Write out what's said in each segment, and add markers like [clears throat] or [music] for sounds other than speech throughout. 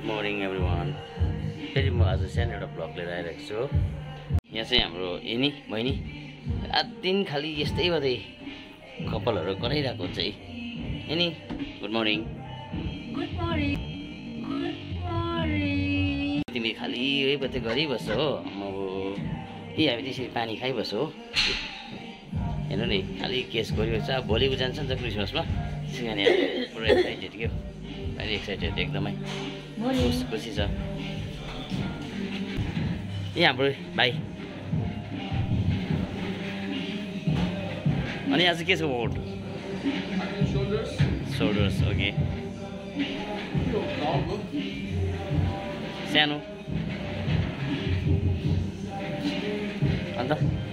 Good morning every one फेरि म आज सानो एउटा ब्लग लिएर आइरहेको छु। यहाँ चाहिँ हाम्रो यिनी बहिनी रात दिन खालि यस्तै मात्रै कपालहरू कराइरहेको हुन्छ है। यिनी गुड मर्निङ गुड मर्निङ तिमी खालि यही मात्रै गरिबस्छ हो म यही हामी त्यसरी पानी खाइबस्छ हो। हेर्नु नि खालि केस गरिबस्छ। अब भोलि जान्छ नि त क्रिसमसमा। सिँगानी पुरा एक्साइटेड क्या अहिले एक्साइटेड एकदमै। खुस छ ए हाम्रो भाइ अनि आज के छ वर्ड सोल्डर्स ओके सानो अन्त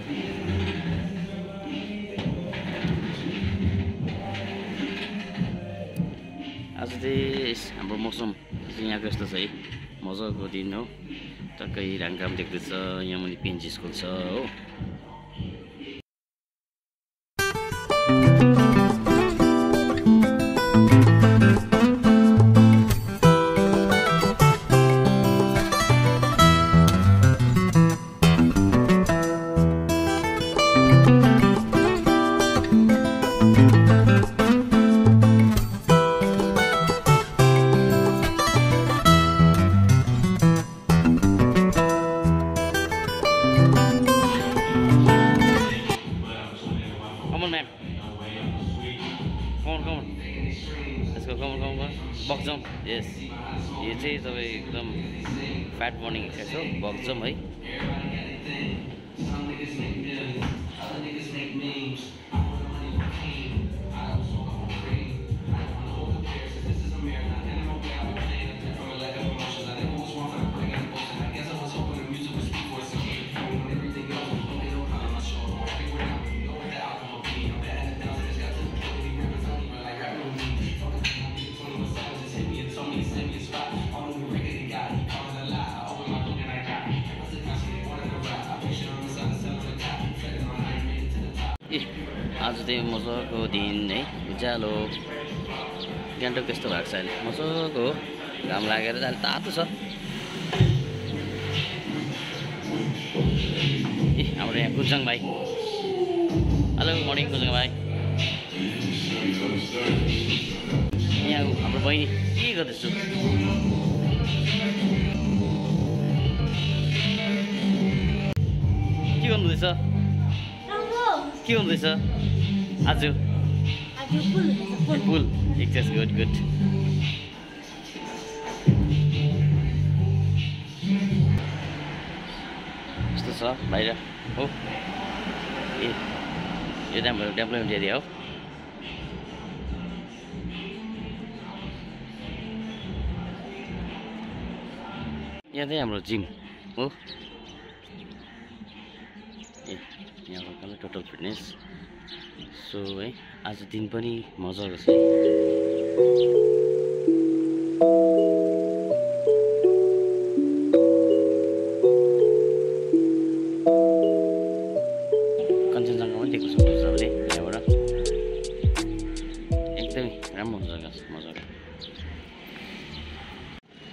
आज चाहिँ हाम्रो मौसम यहाँको यस्तो छ है। मजाको दिन हो। टक्कै राङकाम देख्दैछ यहाँ मुनि पिएनजी स्कुल छ हो। यसको कमल कमलमा बक्जम्प यस यो चाहिँ तपाईँ एकदम फ्याट बर्निङ एक्सर्साइज हो। बगजम्प है। चाहिँ मजाको दिन है। उज्यालो गान्तोक त्यस्तो भएको छ अहिले मजाको हो। घाम लागेर अहिले तातो छ। ए हाम्रो यहाँ कुजङ भाइ। हेलो मर्निङ कुजङ भाइ। यहाँ हाम्रो बहिनी के गर्दैछु? के गर्नुहुँदैछ? के हुँदैछ? आज फुल एक्सर्साइज गुड गुड यस्तो छ बाहिर हो ए यो हाम्रो डेभलपमेन्ट एरिया हो यहाँ चाहिँ हाम्रो जिम हो ए यहाँ भएकोले टोटल फिटनेस सो है आज दिन पनि मजाको छ है। कञ्चनजङ्घा पनि देख्न सक्नुहुन्छ तपाईँले यहाँबाट। एकदमै राम्रो जग्गा छ मजाको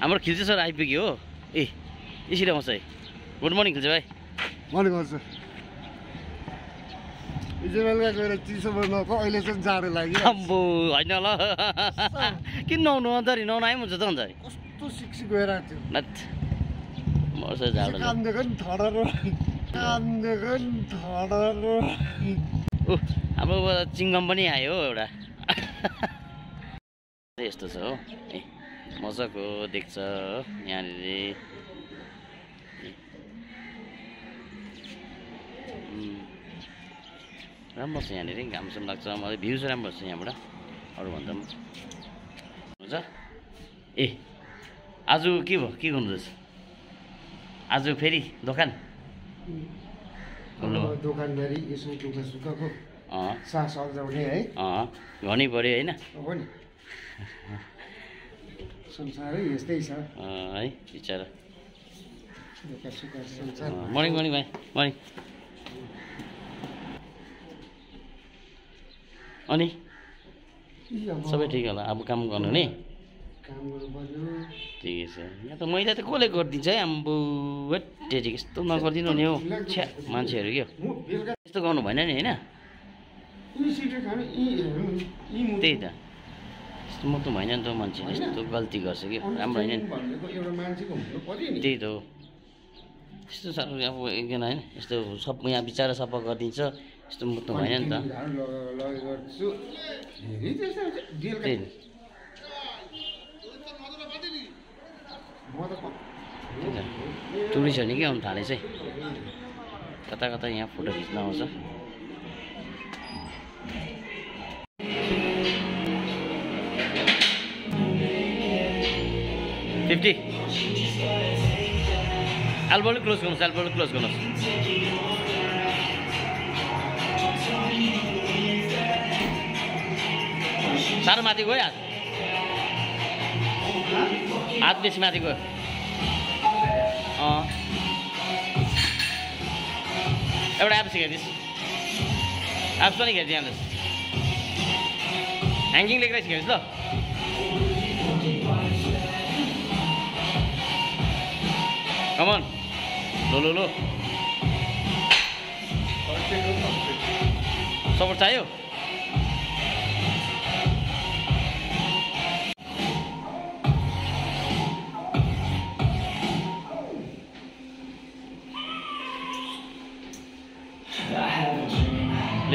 हाम्रो खिल्चे सर आइपुग्यो हो। ए यसरी आउँछ है। गुड मर्निङ खिल्चे भाइ। मैले गर्छु बेलुका गएर चिसो बनाएको अहिले चाहिँ जाडो लाग्यो। अम्बो होइन ल। किन नहुनु अन्त नहुनु हुन्छ त अन्त कस्तो सिक्सी नत मर्छ जाडो काम दिएको नि थडर काम दिएको नि थडर ऊ हाम्रो चिङ्गम पनि आयो हो एउटा। यस्तो छ हो। ए मजाको देख्छ। यहाँनिर राम्रो छ यहाँनिर घामसम्म लाग्छ। मलाई भ्यू चाहिँ राम्रो छ यहाँबाट। अरूभन्दा पनि। हुन्छ? ए आज के भयो? के गर्नुहुँदैछ आज फेरि दोकान? दोकानदारी यसो दुःख सुखको अँ। सास अल्झाउने है। अँ गर्नै पऱ्यो होइन? नि। संसारै यस्तै छ। है बिचरा। मर्निङ मर्निङ भाइ मर्निङ। अनि? सबै ठिक होला अब काम गर्नु नि? ठिकै छ। यहाँ त मैला त कसले गरिदिन्छ है आम्बो टेटी यस्तो नगरिदिनु नि हौ। छ्या मान्छेहरू क्या यस्तो गर्नु भएन नि होइन? त्यही त। यस्तो म त भएन नि त मान्छेले यस्तो गल्ती गर्छ कि? राम्रो होइन नि। त्यही त हो। यस्तो साह्रो अब एकजना होइन यस्तो सब यहाँ बिचरा सफा गरिदिन्छ। यस्तो म त भएन नि त झाडु लग- लगेको गर्छु हेरि त्यस्तो हुन्छ। बेलुका त्यही त म त क- त्यही त टुरिस्टहरू निकै आउनु थालेछ है कता कता यहाँ फोटो खिच्न आउँछ फिफ्टी एल्बोले क्लोज गर्नुहोस् एल्बोले क्लोज गर्नुहोस् साह्रो माथि गयो हात। हात बेसी माथि गयो अँ। एउटा एप्स हेरिदिनुहोस् एप्स पनि हेरिदिइहाल्नुहोस् ह्याङ्गिङ लेखेर हेर्नुहोस् ल। कमन लो लो लो। सपोर्ट चाहियो?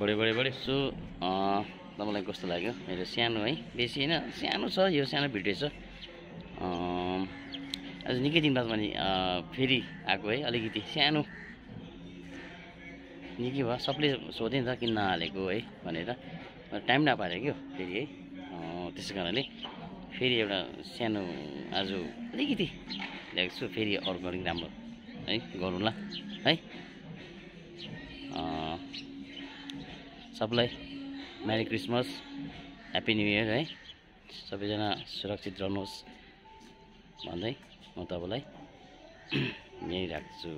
बढ्यो बढ्यो बढ्यो सो तपाईँलाई कस्तो लाग्यो? मेरो सानो है बेसी होइन सानो छ यो सानो भिडियो छ। आज निकै दिन बादमा नि अँ, फेरि आएको है अलिकति सानो। निकै भयो सबले सोधे नि त किन नहालेको है भनेर। टाइम नपाएर क्या फेरि है? त्यसै कारणले फेरि एउटा सानो आज अलिकति ल्याएको छु फेरि अर्को अलिक राम्रो है गरौँला है? सबलाई merry Christmas happy new year है। सबैजना सुरक्षित रहनुहोस् भन्दै म तपाईँलाई [clears throat] यहीँ राख्छु।